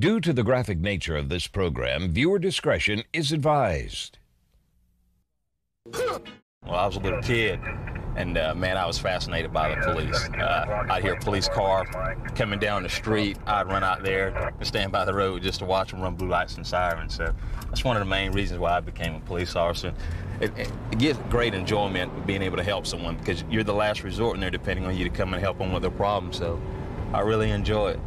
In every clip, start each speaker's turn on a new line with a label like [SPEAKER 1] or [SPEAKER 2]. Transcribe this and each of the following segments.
[SPEAKER 1] Due to the graphic nature of this program, viewer discretion is advised.
[SPEAKER 2] Well, I was a little kid, and uh, man, I was fascinated by the police. Uh, I'd hear a police car coming down the street. I'd run out there and stand by the road just to watch them run blue lights and sirens. So that's one of the main reasons why I became a police officer. It, it, it gives great enjoyment being able to help someone because you're the last resort, and they're depending on you to come and help them with their problem. So I really enjoy it.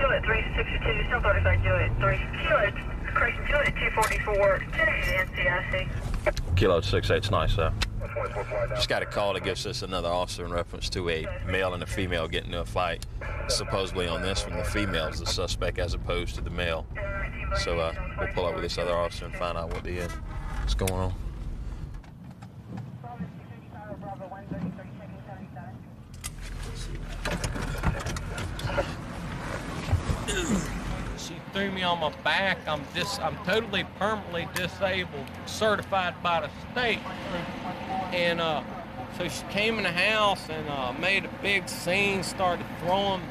[SPEAKER 3] Juliet 362, still 35 Juliet 3. Juliet, correction, Juliet 244, 1080 NCIC.
[SPEAKER 2] Kilo 68's nice, though. Just got a call that gives us another officer in reference to a male and a female getting into a fight. Supposedly on this one, the female is the suspect as opposed to the male. So uh, we'll pull up with this other officer and find out what the uh, what's going on.
[SPEAKER 4] She threw me on my back. I'm dis I'm totally permanently disabled, certified by the state. And uh, so she came in the house and uh, made a big scene, started throwing,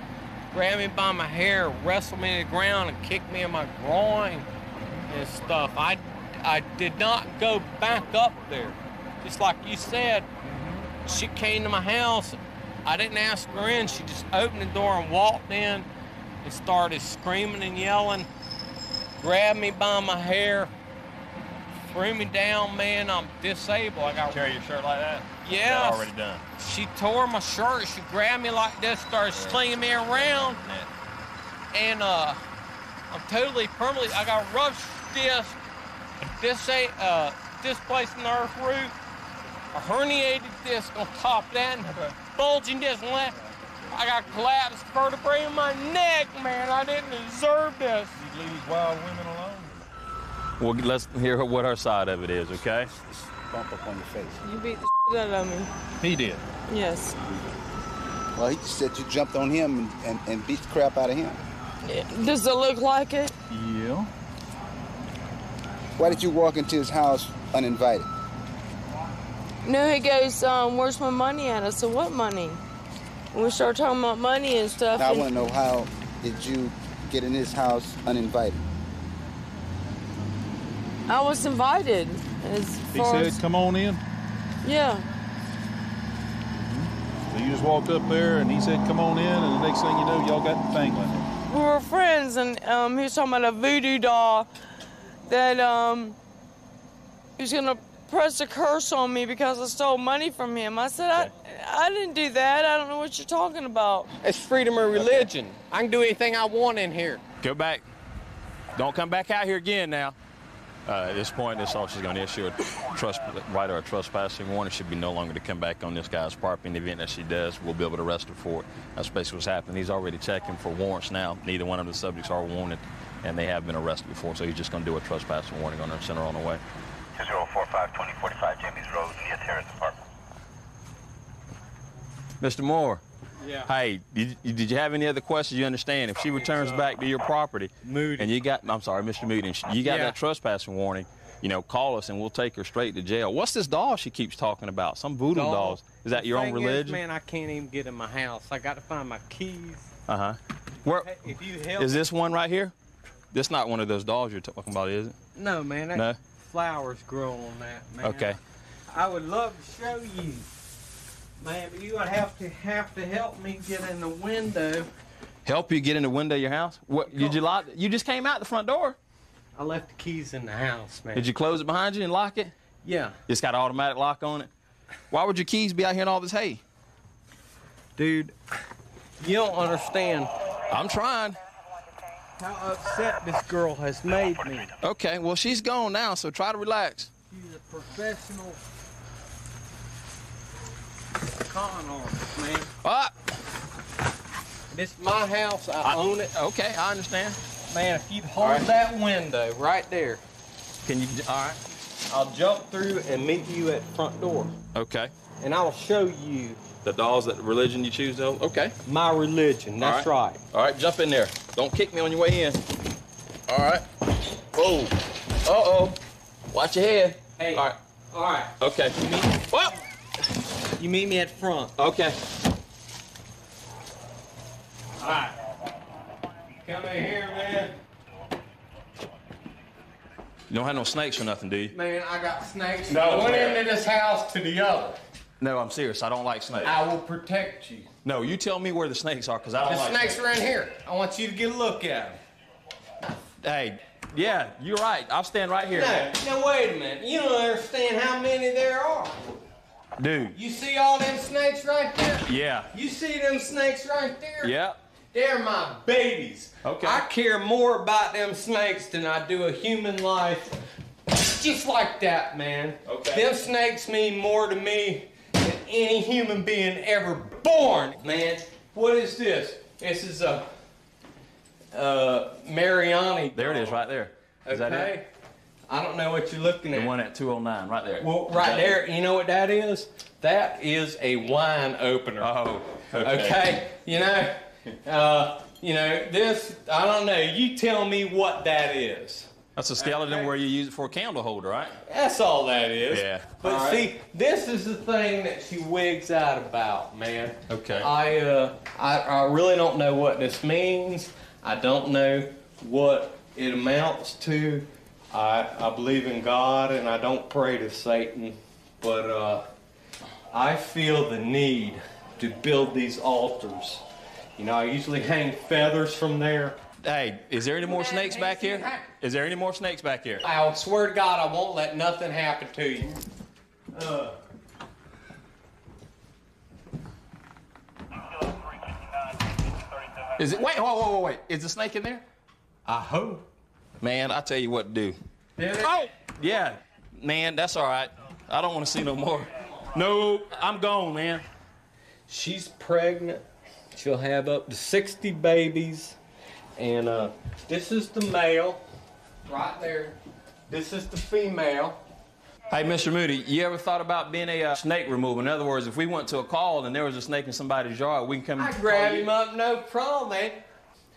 [SPEAKER 4] grabbed me by my hair, wrestled me to the ground, and kicked me in my groin and stuff. I, I did not go back up there. Just like you said, she came to my house. I didn't ask her in. She just opened the door and walked in and started screaming and yelling, grabbed me by my hair, threw me down, man. I'm disabled. I got
[SPEAKER 5] Tear your shirt like that?
[SPEAKER 4] yeah.
[SPEAKER 5] Already done.
[SPEAKER 4] She tore my shirt. She grabbed me like this, started slinging me around, and uh, I'm totally permanently. I got rough disc, this ain't uh, displaced nerve root, a herniated disc on top of that, and a bulging disc left. I got collapsed vertebrae in my neck, man. I didn't deserve this.
[SPEAKER 5] You leave these wild women alone?
[SPEAKER 2] Well, let's hear what her side of it is, okay?
[SPEAKER 6] bump up on your face.
[SPEAKER 7] You beat the shit out of me.
[SPEAKER 5] He did.
[SPEAKER 7] Yes.
[SPEAKER 6] Well, he said you jumped on him and, and, and beat the crap out of him.
[SPEAKER 7] Does it look like it?
[SPEAKER 5] Yeah.
[SPEAKER 6] Why did you walk into his house uninvited?
[SPEAKER 7] No, he goes, um, where's my money at? I said, what money? And we start talking about money and stuff.
[SPEAKER 6] Now, I want to know how did you get in his house uninvited?
[SPEAKER 7] I was invited. As
[SPEAKER 5] He
[SPEAKER 7] far
[SPEAKER 5] said,
[SPEAKER 7] as,
[SPEAKER 5] come on in.
[SPEAKER 7] yeah.
[SPEAKER 5] So you just walked up there and he said, come on in. And the next thing you know, y'all got the tangling.
[SPEAKER 7] We were friends, and um, he was talking about a voodoo doll that um, he was gonna press a curse on me because I stole money from him. I said, I, I didn't do that. I don't know what you're talking about.
[SPEAKER 4] It's freedom of religion. I can do anything I want in here.
[SPEAKER 2] Go back. Don't come back out here again now. Uh, at this point, this officer is going to issue a trust, write her a trespassing warning. Should be no longer to come back on this guy's property. In the event that she does, we'll be able to arrest her for it. That's basically what's happening. He's already checking for warrants now. Neither one of the subjects are wanted, and they have been arrested before. So he's just going to do a trespassing warning on her and send her on her way.
[SPEAKER 8] 2045 2045 Jamie's Road, Nia Terrace Apartment.
[SPEAKER 2] Mr. Moore.
[SPEAKER 4] Yeah.
[SPEAKER 2] Hey, did, did you have any other questions? You understand? If she returns back to your property,
[SPEAKER 4] Moody.
[SPEAKER 2] and you got, I'm sorry, Mr. Moody, and you got
[SPEAKER 4] Yeah.
[SPEAKER 2] that trespassing warning, you know, call us and we'll take her straight to jail. What's this doll she keeps talking about? Some voodoo
[SPEAKER 4] Doll.
[SPEAKER 2] dolls. Is that your own
[SPEAKER 4] Thing is,
[SPEAKER 2] religion?
[SPEAKER 4] man, I can't even get in my house. I got to find my keys.
[SPEAKER 2] Uh huh. Where
[SPEAKER 4] if you help
[SPEAKER 2] is this one right here? This not one of those dolls you're talking about, is it?
[SPEAKER 4] No, man. That
[SPEAKER 2] No?
[SPEAKER 4] Flowers grow on that, man.
[SPEAKER 2] Okay.
[SPEAKER 4] I would love to show you, man, but you would have to have to help me get in the window.
[SPEAKER 2] Help you get in the window of your house? What? Did you lock? You just came out the front door.
[SPEAKER 4] I left the keys in the house, man.
[SPEAKER 2] Did you close it behind you and lock it?
[SPEAKER 4] Yeah,
[SPEAKER 2] It's got an automatic lock on it. Why would your keys be out here in all this hay?
[SPEAKER 4] dude. You don't understand
[SPEAKER 2] I'm trying.
[SPEAKER 4] How upset this girl has made me.
[SPEAKER 2] Okay, well she's gone now, so try to relax.
[SPEAKER 4] She's a professional con artist, man.
[SPEAKER 2] Ah,
[SPEAKER 4] This is my house. I,
[SPEAKER 2] I-
[SPEAKER 4] own it.
[SPEAKER 2] okay, I understand.
[SPEAKER 4] Man, if you'd hold
[SPEAKER 2] right.
[SPEAKER 4] that window right there,
[SPEAKER 2] Can you? All right.
[SPEAKER 4] I'll jump through and meet you at front door.
[SPEAKER 2] Okay.
[SPEAKER 4] And I will show you
[SPEAKER 2] The dolls that religion you choose though. Okay.
[SPEAKER 4] my religion. That's
[SPEAKER 2] All
[SPEAKER 4] right.
[SPEAKER 2] All right, jump in there. Don't kick me on your way in. All right. Whoa. Uh oh. Watch your head.
[SPEAKER 4] Hey.
[SPEAKER 2] All right.
[SPEAKER 4] All right.
[SPEAKER 2] Okay. Well.
[SPEAKER 4] You meet me at front.
[SPEAKER 2] Okay.
[SPEAKER 4] All right. Come in here, man.
[SPEAKER 2] You don't have no snakes or nothing, do you?
[SPEAKER 4] Man, I got snakes
[SPEAKER 2] No,
[SPEAKER 4] from one
[SPEAKER 2] man.
[SPEAKER 4] end of this house to the other.
[SPEAKER 2] No, I'm serious. I don't like snakes.
[SPEAKER 4] I will protect you.
[SPEAKER 2] No, you tell me where the snakes are, because I don't
[SPEAKER 4] The
[SPEAKER 2] like
[SPEAKER 4] snakes are in here. I want you to get a look at them.
[SPEAKER 2] Hey, yeah, you're right. I'll stand right here.
[SPEAKER 4] No, now wait a minute. You don't understand how many there are.
[SPEAKER 2] Dude,
[SPEAKER 4] You see all them snakes right there?
[SPEAKER 2] yeah.
[SPEAKER 4] You see them snakes right there?
[SPEAKER 2] Yeah.
[SPEAKER 4] They're my babies.
[SPEAKER 2] Okay.
[SPEAKER 4] I care more about them snakes than I do a human life. Just like that, man.
[SPEAKER 2] Okay.
[SPEAKER 4] Them snakes mean more to me any human being ever born, man. What is this? This is a uh, Mariani.
[SPEAKER 2] There it is, right there. Is that
[SPEAKER 4] Okay.
[SPEAKER 2] it?
[SPEAKER 4] I don't know what you're looking at.
[SPEAKER 2] The one at 209, right there.
[SPEAKER 4] Well, right
[SPEAKER 2] that
[SPEAKER 4] there,
[SPEAKER 2] it?
[SPEAKER 4] you know what that is? That is a wine opener.
[SPEAKER 2] Oh, okay.
[SPEAKER 4] Okay, you know, uh, you know this. I don't know. You tell me what that is.
[SPEAKER 2] That's a skeleton where you use it for a candle holder, right?
[SPEAKER 4] That's all that is.
[SPEAKER 2] Yeah.
[SPEAKER 4] But
[SPEAKER 2] All right.
[SPEAKER 4] see, this is the thing that she wigs out about, man.
[SPEAKER 2] Okay.
[SPEAKER 4] I uh, I, I really don't know what this means. I don't know what it amounts to. I I believe in God and I don't pray to Satan, but uh, I feel the need to build these altars. You know, I usually hang feathers from there.
[SPEAKER 2] Hey, is there any more snakes back here? Is there any more snakes back here?
[SPEAKER 4] I'll swear to God, I won't let nothing happen to you. Uh,
[SPEAKER 2] Is it? Wait, whoa, whoa, whoa, wait. Is the snake in there?
[SPEAKER 4] I hope.
[SPEAKER 2] Man, I tell you what to do. Oh, yeah. Man, that's all right. I don't want to see no more. No, I'm gone, man.
[SPEAKER 4] She's pregnant. She'll have up to 60 babies. And uh, this is the male, right there. This is the female.
[SPEAKER 2] Hey, Mr. Moody, you ever thought about being a uh, snake remover? In other words, if we went to a call and there was a snake in somebody's yard, we can come.
[SPEAKER 4] I grab him up, no problem, man.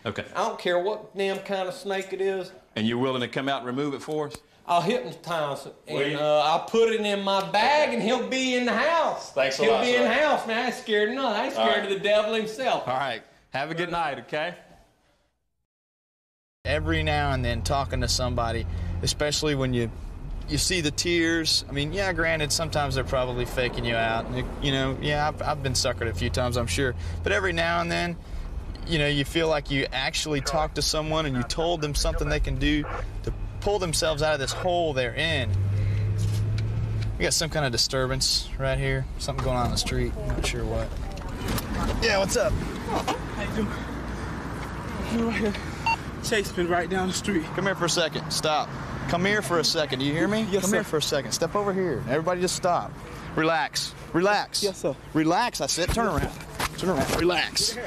[SPEAKER 2] Okay.
[SPEAKER 4] I don't care what damn kind of snake it is.
[SPEAKER 2] And you're willing to come out and remove it for us?
[SPEAKER 4] I'll hypnotize it,
[SPEAKER 2] Will
[SPEAKER 4] and
[SPEAKER 2] you?
[SPEAKER 4] uh, I'll put it in my bag, and he'll be in the house.
[SPEAKER 2] Thanks a
[SPEAKER 4] he'll
[SPEAKER 2] lot,
[SPEAKER 4] be in the house, man. I ain't scared of nothing. I ain't scared
[SPEAKER 2] right.
[SPEAKER 4] of the devil himself.
[SPEAKER 2] All right. Have a good night, okay?
[SPEAKER 9] Every now and then talking to somebody, especially when you you see the tears. I mean, yeah, granted, sometimes they're probably faking you out. You know, yeah, I've, I've been suckered a few times, I'm sure. But every now and then, you know, you feel like you actually talked to someone and you told them something they can do to pull themselves out of this hole they're in. We got some kind of disturbance right here. Something going on in the street. I'm not sure what. Yeah, what's up?
[SPEAKER 10] Chase been right down the street.
[SPEAKER 9] Come here for a second. Stop. Come here for a second. Do you hear me?
[SPEAKER 10] Yes,
[SPEAKER 9] Come
[SPEAKER 10] sir.
[SPEAKER 9] here for a second. Step over here. Everybody just stop. Relax. Relax.
[SPEAKER 10] Yes, sir.
[SPEAKER 9] Relax. I said turn around. Turn around. Relax.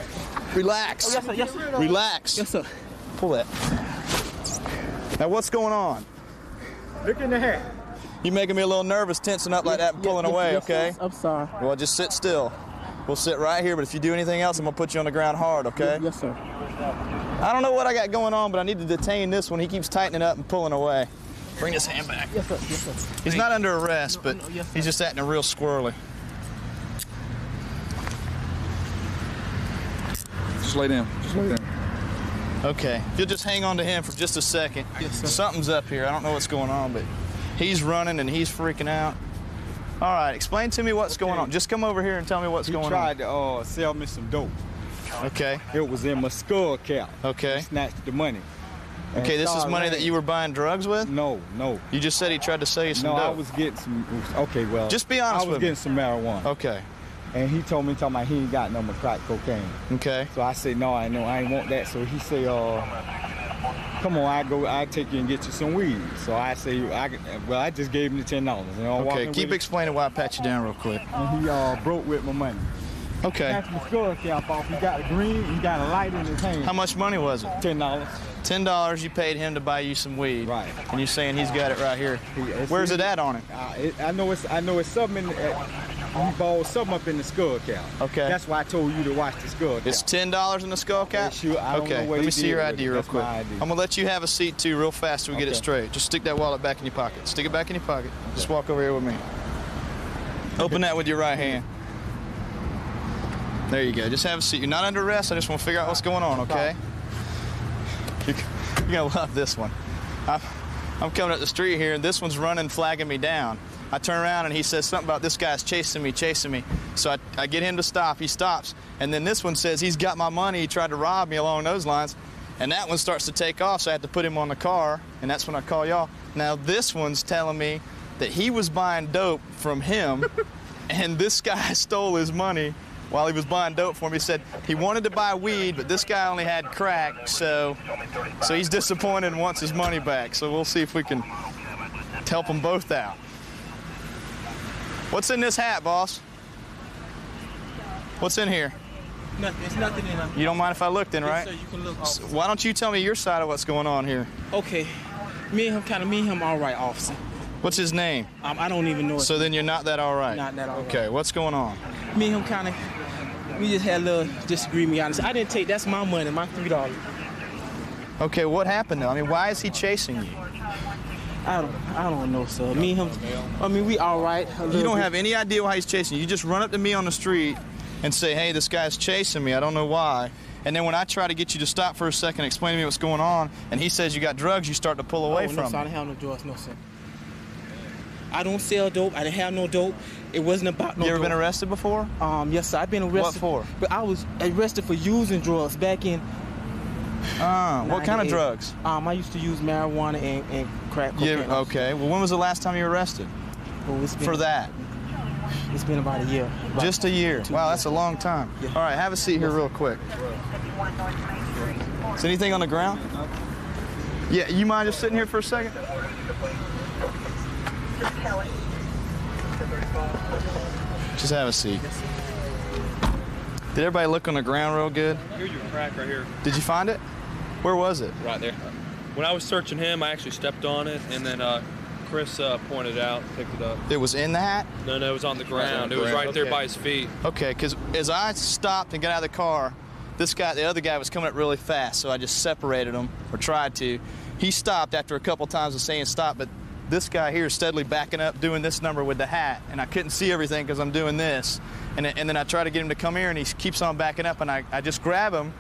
[SPEAKER 9] Relax.
[SPEAKER 10] Oh, yes, sir. Yes, sir.
[SPEAKER 9] Relax.
[SPEAKER 10] Yes, sir.
[SPEAKER 9] Pull that. Now what's going on?
[SPEAKER 10] Look in the hair.
[SPEAKER 9] You making me a little nervous, tensing up like that and pulling
[SPEAKER 10] Yes,
[SPEAKER 9] away,
[SPEAKER 10] yes,
[SPEAKER 9] okay?
[SPEAKER 10] yes, I'm sorry.
[SPEAKER 9] Well, just sit still. We'll sit right here, but if you do anything else, I'm gonna put you on the ground hard, okay?
[SPEAKER 10] Yes, sir.
[SPEAKER 9] I don't know what I got going on, but I need to detain this one. He keeps tightening up and pulling away. Bring his hand back.
[SPEAKER 10] Yes, sir. Yes, sir.
[SPEAKER 9] He's not under arrest, but
[SPEAKER 10] no, yes,
[SPEAKER 9] he's just acting real squirrely.
[SPEAKER 5] Just lay down. Just lay down.
[SPEAKER 9] Okay, if you'll just hang on to him for just a second.
[SPEAKER 10] Yes, sir.
[SPEAKER 9] Something's up here. I don't know what's going on, but he's running and he's freaking out. All right, explain to me what's going on. Just come over here and tell me what's
[SPEAKER 10] He
[SPEAKER 9] going on.
[SPEAKER 10] He tried to uh, sell me some dope.
[SPEAKER 9] Okay,
[SPEAKER 10] It was in my skull cap.
[SPEAKER 9] okay.
[SPEAKER 10] He snatched the money.
[SPEAKER 9] Okay, this is money that you were buying drugs with?
[SPEAKER 10] No, no.
[SPEAKER 9] You just said he tried to sell you some
[SPEAKER 10] No, I was getting some. Okay, well.
[SPEAKER 9] Just be
[SPEAKER 10] I
[SPEAKER 9] honest
[SPEAKER 10] was
[SPEAKER 9] with me.
[SPEAKER 10] getting some marijuana.
[SPEAKER 9] Okay,
[SPEAKER 10] And he told me, talking about he ain't got no more crack cocaine.
[SPEAKER 9] okay.
[SPEAKER 10] So I said, no, I know, I ain't want that. So he said, uh, come on, I go, I take you and get you some weed. So I say, I, well, I just gave him the ten dollars. You know,
[SPEAKER 9] Okay, keep explaining why I pat you down real quick.
[SPEAKER 10] And he uh, broke with my money.
[SPEAKER 9] Okay.
[SPEAKER 10] Snatched my skull cap off. He got a green. He got a light in his hand.
[SPEAKER 9] How much money was it?
[SPEAKER 10] Ten dollars.
[SPEAKER 9] Ten dollars you paid him to buy you some weed.
[SPEAKER 10] Right.
[SPEAKER 9] And you're saying he's got it right here.
[SPEAKER 10] it's-
[SPEAKER 9] Where's it at on him?
[SPEAKER 10] Uh, it, I know it's, I know it's something. In the, uh, balled something up in the skull cap.
[SPEAKER 9] Okay.
[SPEAKER 10] That's why I told you to watch the skull cap.
[SPEAKER 9] It's ten dollars in the skull cap.
[SPEAKER 10] Sure.
[SPEAKER 9] Okay. Let me see your ID real quick.
[SPEAKER 10] ID.
[SPEAKER 9] I'm gonna let you have a seat too, real fast, so we get it straight. Just stick that wallet back in your pocket. Stick it back in your pocket. Just walk over here with me. Open that with your right hand. There you go. Just have a seat. You're not under arrest. I just want to figure out what's going on. Okay. You, you're gonna love this one. I, I'm coming up the street here, and this one's running, flagging me down. I turn around and he says something about this guy's chasing me, chasing me. So I, I get him to stop. He stops. And then this one says he's got my money. He tried to rob me along those lines. And that one starts to take off, so I had to put him on the car. And that's when I call y'all. Now, this one's telling me that he was buying dope from him, and this guy stole his money while he was buying dope for him. He said he wanted to buy weed, but this guy only had crack, so so he's disappointed and wants his money back. So we'll see if we can help them both out. What's in this hat, boss? What's in here?
[SPEAKER 11] Nothing, it's nothing in there.
[SPEAKER 9] You don't mind if I look then,
[SPEAKER 11] Yes,
[SPEAKER 9] right?
[SPEAKER 11] sir, you can look,
[SPEAKER 9] why don't you tell me your side of what's going on here?
[SPEAKER 11] Okay. Me and him, kind of me and him, all right, officer.
[SPEAKER 9] What's his name?
[SPEAKER 11] Um, I don't even know.
[SPEAKER 9] So then you're not that all right.
[SPEAKER 11] Not that all right.
[SPEAKER 9] Okay, what's going on?
[SPEAKER 11] Me and him, kind of, we just had a little disagreement. Honest, I didn't take. That's my money, my three dollars.
[SPEAKER 9] Okay, what happened though? I mean, why is he chasing you?
[SPEAKER 11] I don't, I don't know, sir. Me and him, I mean, we all right.
[SPEAKER 9] You don't
[SPEAKER 11] bit.
[SPEAKER 9] have any idea why he's chasing you. You just run up to me on the street and say, hey, this guy's chasing me. I don't know why. And then when I try to get you to stop for a second, explain to me what's going on, and he says you got drugs, you start to pull oh, away
[SPEAKER 11] oh, no,
[SPEAKER 9] from
[SPEAKER 11] sir, I didn't have no drugs, no, sir. I don't sell dope. I didn't have no dope. It wasn't about no.
[SPEAKER 9] You ever
[SPEAKER 11] dope.
[SPEAKER 9] been arrested before?
[SPEAKER 11] Um, yes, sir. I've been arrested.
[SPEAKER 9] What for?
[SPEAKER 11] But I was arrested for using drugs back in.
[SPEAKER 9] Ah, what kind of drugs?
[SPEAKER 11] Um, I used to use marijuana and, and crack
[SPEAKER 9] Yeah, okay. Well, when was the last time you were arrested?
[SPEAKER 11] Oh, it's been,
[SPEAKER 9] For that?
[SPEAKER 11] It's been about a year. About
[SPEAKER 9] Just a year. Wow,
[SPEAKER 11] years.
[SPEAKER 9] that's a long time. All right, have a seat here real quick. Is anything on the ground? Yeah, you mind just sitting here for a second? Just have a seat. Did everybody look on the ground real good?
[SPEAKER 12] Here's your crack right here,
[SPEAKER 9] Did you find it? Where was it?
[SPEAKER 12] right there. When I was searching him, I actually stepped on it, and then uh, Chris uh, pointed it out, picked it up.
[SPEAKER 9] It was in the hat?
[SPEAKER 12] No, no, it was on the ground.
[SPEAKER 9] the
[SPEAKER 12] It was right there
[SPEAKER 9] Okay.
[SPEAKER 12] by his feet.
[SPEAKER 9] Okay, because as I stopped and got out of the car, this guy, the other guy, was coming up really fast, so I just separated him or tried to. He stopped after a couple times of saying stop, but this guy here is steadily backing up, doing this number with the hat, and I couldn't see everything because I'm doing this. And, and then I try to get him to come here, and he keeps on backing up, and I, I just grab him,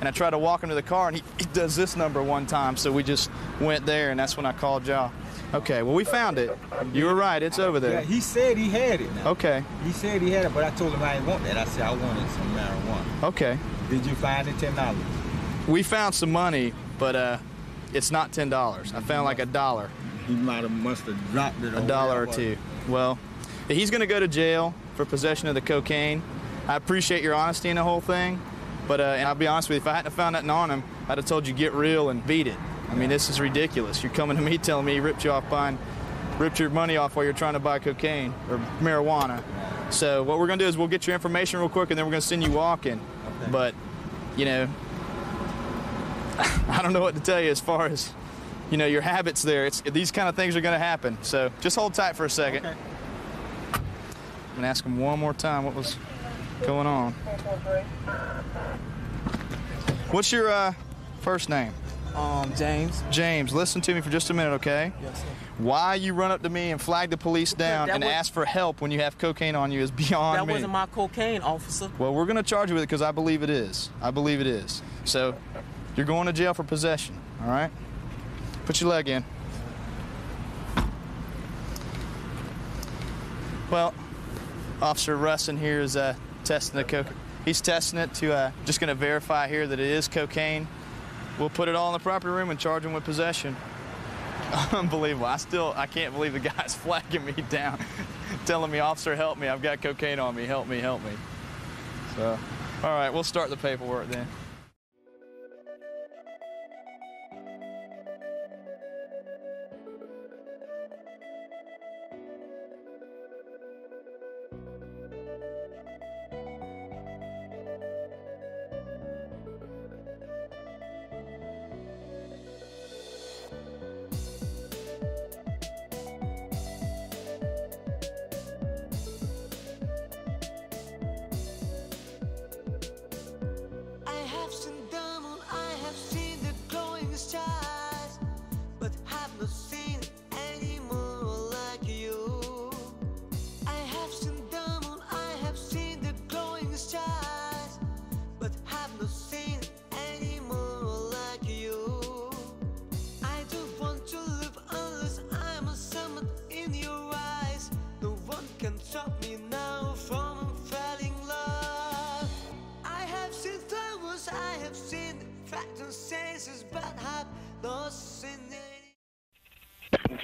[SPEAKER 9] and I try to walk him to the car, and he, he does this number one time, so we just went there, and that's when I called y'all. Okay, well, we found it. You were right, it's over there.
[SPEAKER 10] Yeah, he said he had it now.
[SPEAKER 9] Okay,
[SPEAKER 10] He said he had it, but I told him I didn't want that. I said I wanted some marijuana.
[SPEAKER 9] okay.
[SPEAKER 10] Did you find it ten dollars?
[SPEAKER 9] We found some money, but uh, it's not ten dollars. I found like a dollar,
[SPEAKER 10] He might have must have dropped it.
[SPEAKER 9] a dollar or two. Well, he's gonna go to jail for possession of the cocaine. I appreciate your honesty in the whole thing, but uh, and I'll be honest with you, if I hadn't found nothing on him, I'd have told you get real and beat it. I mean, this is ridiculous. You're coming to me telling me he ripped you off buying, ripped your money off while you're trying to buy cocaine or marijuana. So what we're gonna do is we'll get your information real quick, and then we're gonna send you walking. But, you know, I don't know what to tell you as far as, you know, your habits there. It's these kind of things are going to happen. So just hold tight for a second. I'm gonna ask him one more time what was going on. What's your uh, first name?
[SPEAKER 11] Um, James.
[SPEAKER 9] James. Listen to me for just a minute, okay?
[SPEAKER 11] Yes, sir.
[SPEAKER 9] Why you run up to me and flag the police down
[SPEAKER 11] that
[SPEAKER 9] and
[SPEAKER 11] was-
[SPEAKER 9] ask for help when you have cocaine on you is beyond
[SPEAKER 11] That
[SPEAKER 9] me.
[SPEAKER 11] wasn't my cocaine, officer.
[SPEAKER 9] Well, we're going to charge you with it because I believe it is. I believe it is. So, you're going to jail for possession, all right? Put your leg in. Well, Officer Russin here is uh, testing the coke. He's testing it to uh, just going to verify here that it is cocaine. We'll put it all in the proper room and charge him with possession. Unbelievable. I still, I can't believe the guy's flagging me down, telling me, officer, help me. I've got cocaine on me. Help me, help me. So, all right, we'll start the paperwork then.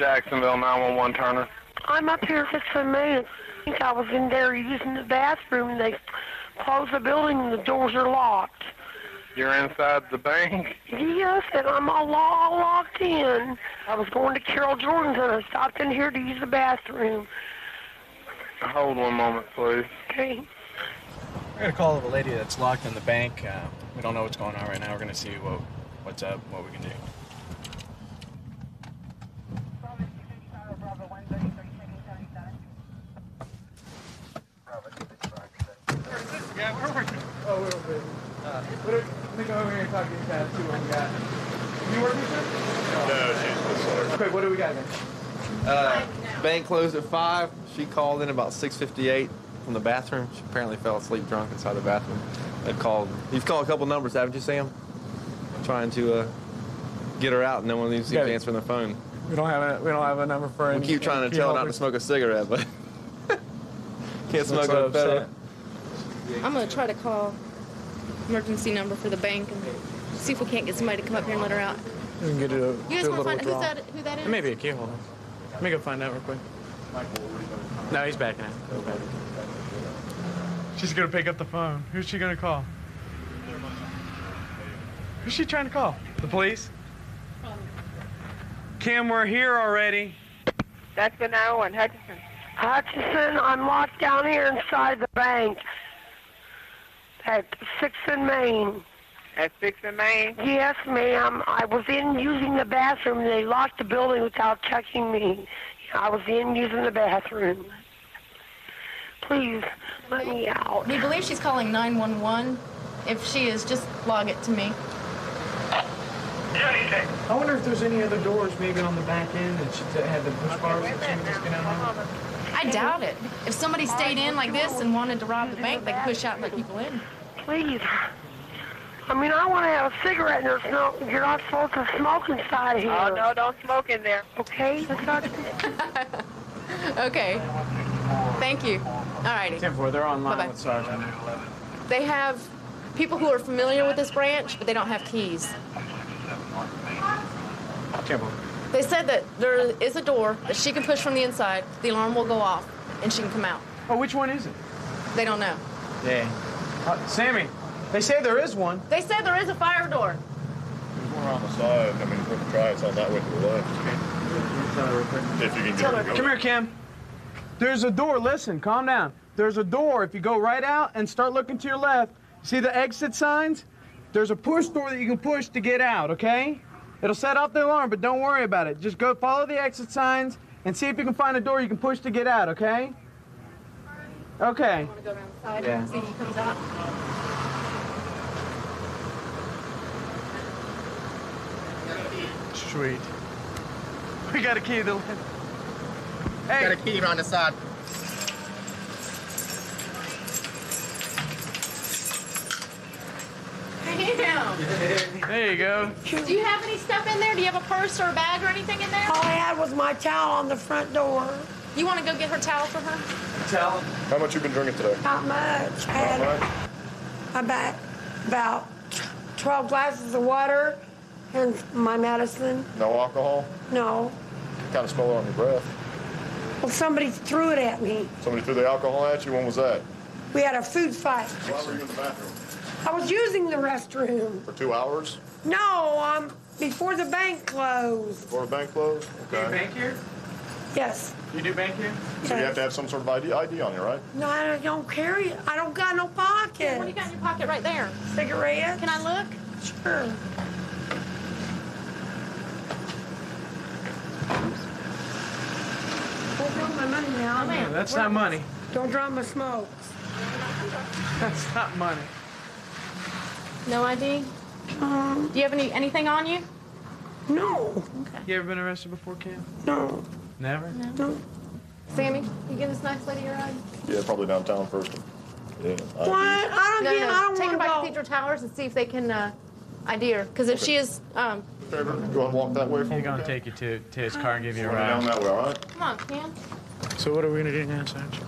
[SPEAKER 13] Jacksonville 911 Turner.
[SPEAKER 14] I'm up here fixing maintenance. I think I was in there using the bathroom and they closed the building and the doors are locked.
[SPEAKER 13] You're inside the bank.
[SPEAKER 14] Yes, and I'm all, all locked in. I was going to Carol Jordan's and I stopped in here to use the bathroom.
[SPEAKER 13] Hold one moment, please.
[SPEAKER 14] Okay.
[SPEAKER 9] We're gonna call the lady that's locked in the bank. Uh, we don't know what's going on right now. We're gonna see what what's up, what we can do.
[SPEAKER 15] Yeah, where were you? Oh, we're over here. Uh, let me go over here and talk to these guys, see what we got. You working with
[SPEAKER 16] No, she's the sorry.
[SPEAKER 15] Okay, what do we got then?
[SPEAKER 17] Uh, bank closed at five. She called in about 6:58 from the bathroom. She apparently fell asleep drunk inside the bathroom. They called. You've called a couple numbers, haven't you, Sam? Trying to uh, get her out, and no one seems to
[SPEAKER 15] Got it.
[SPEAKER 17] answer the phone.
[SPEAKER 15] We don't have a we don't have a number for
[SPEAKER 17] We
[SPEAKER 15] any-
[SPEAKER 17] keep trying to tell her not to smoke a cigarette, but can't smoke
[SPEAKER 15] so
[SPEAKER 17] a better.
[SPEAKER 18] I'm gonna try to call emergency number for the bank and see if we can't get somebody to come up here and let her out.
[SPEAKER 15] We can get a,
[SPEAKER 18] You guys want to find out who's
[SPEAKER 15] withdrawal.
[SPEAKER 18] that? Who that is?
[SPEAKER 15] It may be a key holder. Let me go find out real quick. No, he's backing out. Go back. She's gonna pick up the phone. Who's she gonna call? Who's she trying to call? The police? Kim, we're here already.
[SPEAKER 14] That's the 901 Hutchinson. Hutchinson, I'm locked down here inside the bank. At 6 and Main.
[SPEAKER 3] At 6 and Main?
[SPEAKER 14] Yes, ma'am. I was in using the bathroom they locked the building without checking me. I was in using the bathroom. Please, let me out.
[SPEAKER 18] We believe she's calling 911. If she is, just log it to me.
[SPEAKER 15] I wonder if there's any other doors maybe on the back end that she had the push bars that she can just get out on.
[SPEAKER 18] I doubt it. If somebody stayed in like this and wanted to rob the bank, they could push out and let people in.
[SPEAKER 14] Please. I mean, I want to have a cigarette and there's no, you're not supposed to smoke inside here.
[SPEAKER 3] Oh, no, don't smoke in there.
[SPEAKER 14] Okay.
[SPEAKER 18] Okay. Thank you. All righty.
[SPEAKER 15] 10-4, they're online
[SPEAKER 18] Bye-bye.
[SPEAKER 15] with Sergeant.
[SPEAKER 18] They have people who are familiar with this branch, but they don't have keys.
[SPEAKER 15] Careful.
[SPEAKER 18] They said that there is a door that she can push from the inside. The alarm will go off, and she can come out.
[SPEAKER 15] Oh, which one is it?
[SPEAKER 18] They don't know.
[SPEAKER 15] Yeah. Uh, Sammy, they say there is one.
[SPEAKER 18] They said there is a fire door.
[SPEAKER 16] There's one on the side. I mean, we can try. It's on that way to the left. If you can get her.
[SPEAKER 15] Come here, Kim. There's a door. Listen, calm down. There's a door. If you go right out and start looking to your left, see the exit signs? There's a push door that you can push to get out, okay? It'll set off the alarm, but don't worry about it. Just go follow the exit signs and see if you can find a door you can push to get out, okay? Okay.
[SPEAKER 18] Want to go around the side
[SPEAKER 15] Yeah.
[SPEAKER 18] and see who comes out?
[SPEAKER 15] Sweet. We got a key to the Hey.
[SPEAKER 19] Got a key around the side.
[SPEAKER 18] Damn.
[SPEAKER 15] There you go.
[SPEAKER 18] Do you have any stuff in there? Do you have a purse or a bag or anything in there?
[SPEAKER 14] All I had was my towel on the front door.
[SPEAKER 18] You want to go get her towel for her?
[SPEAKER 15] Towel?
[SPEAKER 16] How much you been drinking today?
[SPEAKER 14] Not much. I had about, about 12 glasses of water and my medicine.
[SPEAKER 16] No alcohol?
[SPEAKER 14] No.
[SPEAKER 16] Kind of smell it on your breath.
[SPEAKER 14] Well, somebody threw it at me.
[SPEAKER 16] Somebody threw the alcohol at you. When was that?
[SPEAKER 14] We had a food fight.
[SPEAKER 16] Why were you in the bathroom?
[SPEAKER 14] I was using the restroom.
[SPEAKER 16] For two hours?
[SPEAKER 14] No, um, before the bank closed.
[SPEAKER 16] Before the bank closed? Okay.
[SPEAKER 15] bank here?
[SPEAKER 14] Yes.
[SPEAKER 15] You do bank here?
[SPEAKER 16] So you have to have some sort of ID, ID on you, right?
[SPEAKER 14] No, I don't carry it. I don't got no pocket.
[SPEAKER 18] What do you got in your pocket right there?
[SPEAKER 14] Cigarette.
[SPEAKER 18] Can I look?
[SPEAKER 14] Sure. Don't drop my money now.
[SPEAKER 15] No, that's not money.
[SPEAKER 14] Don't drop my smokes.
[SPEAKER 15] That's not money.
[SPEAKER 18] No ID? Do you have any anything on you?
[SPEAKER 14] No. Okay.
[SPEAKER 15] You ever been arrested before, Cam?
[SPEAKER 14] No.
[SPEAKER 15] Never?
[SPEAKER 14] No.
[SPEAKER 18] Sammy, you give this nice lady your ride?
[SPEAKER 16] Yeah, probably downtown first. Yeah.
[SPEAKER 14] What? I don't
[SPEAKER 18] No,
[SPEAKER 14] get.
[SPEAKER 18] no,
[SPEAKER 14] I don't
[SPEAKER 18] take her
[SPEAKER 14] want
[SPEAKER 18] by
[SPEAKER 14] to go.
[SPEAKER 18] Cathedral Towers and see if they can uh, ID her. Because if
[SPEAKER 16] Okay.
[SPEAKER 18] she is, um,
[SPEAKER 16] Trevor, go ahead and walk that way.
[SPEAKER 15] He's gonna take you to, to his car and give you a
[SPEAKER 16] Run down that way, all right?
[SPEAKER 18] come on, Cam.
[SPEAKER 15] So what are we gonna do now, Sarge?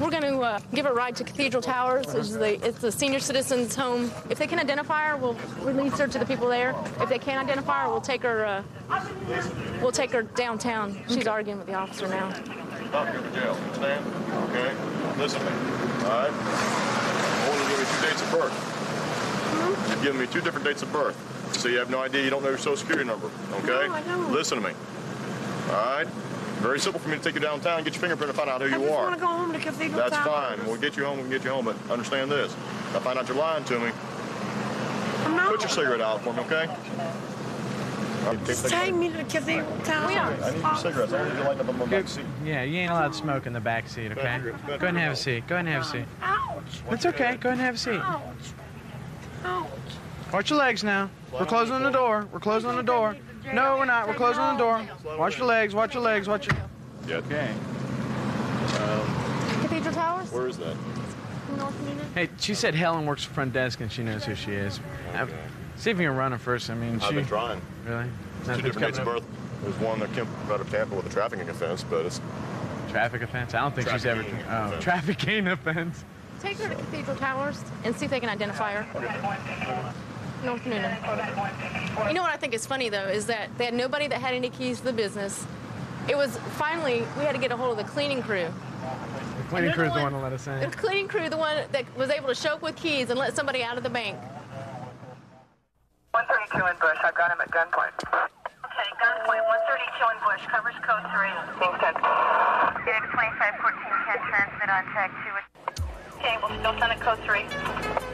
[SPEAKER 18] We're going to uh, give a ride to Cathedral Towers. It's the, it's the senior citizens' home. If they can identify her, we'll release her to the people there. If they can't identify her, we'll take her. Uh, we'll take her downtown. She's arguing with the officer now.
[SPEAKER 16] Stop here to jail. Understand? Okay? Listen to me. All right? I want you to give me two dates of birth. You've given me two different dates of birth. So you have no idea. You don't know your social security number. Okay?
[SPEAKER 14] No, I don't.
[SPEAKER 16] Listen to me. All right? Very simple for me to take you downtown, get your fingerprint, and find out who
[SPEAKER 14] I
[SPEAKER 16] you
[SPEAKER 14] just
[SPEAKER 16] are.
[SPEAKER 14] want to go home to Cathedral
[SPEAKER 16] That's
[SPEAKER 14] Towers.
[SPEAKER 16] fine. We'll get you home. We can get you home. But understand this: if I find out you're lying to me,
[SPEAKER 14] No.
[SPEAKER 16] put your cigarette out for me, okay?
[SPEAKER 14] Just take me to Cathedral Towers.
[SPEAKER 16] I need your cigarettes. I want you to light up on my back seat.
[SPEAKER 15] Yeah, you ain't allowed to smoke in the back seat, okay? Go ahead and have a seat. Go ahead and have a seat.
[SPEAKER 14] Ouch.
[SPEAKER 15] It's okay. Go ahead and have a seat.
[SPEAKER 14] Ouch. Ouch.
[SPEAKER 15] Watch your legs now. We're closing the door. We're closing the door. No, we're not. We're closing the door. Watch your legs. Watch your legs. Watch your.
[SPEAKER 16] Yeah.
[SPEAKER 15] Okay.
[SPEAKER 16] Um,
[SPEAKER 18] Cathedral Towers?
[SPEAKER 16] where is that?
[SPEAKER 18] North
[SPEAKER 15] Hey, she said Helen works front desk and she knows who she is. Uh, See if you can run her first. I mean, she.
[SPEAKER 16] I've been trying.
[SPEAKER 15] Really?
[SPEAKER 16] Two different dates of birth. There's one that came out of Tampa with a trafficking offense, but it's
[SPEAKER 15] up? Traffic offense? I don't think she's ever.
[SPEAKER 16] Trafficking
[SPEAKER 15] Oh,
[SPEAKER 16] offense.
[SPEAKER 15] trafficking offense.
[SPEAKER 18] Take her to Cathedral Towers and see if they can identify her. North Newnan. You know what I think is funny though is that they had nobody that had any keys to the business. It was finally we had to get a hold of the cleaning crew.
[SPEAKER 15] The cleaning
[SPEAKER 18] You're the one-
[SPEAKER 15] one to let us in.
[SPEAKER 18] The
[SPEAKER 15] in.
[SPEAKER 18] cleaning crew, the one that was able to show up with keys and let somebody out of the bank.
[SPEAKER 3] 132 in Bush. I've got him at gunpoint. Okay, gunpoint. 132 in Bush. Covers code 3. Being sent.
[SPEAKER 19] David 2514 can transmit on track 2.
[SPEAKER 3] Okay, we'll still send it code 3.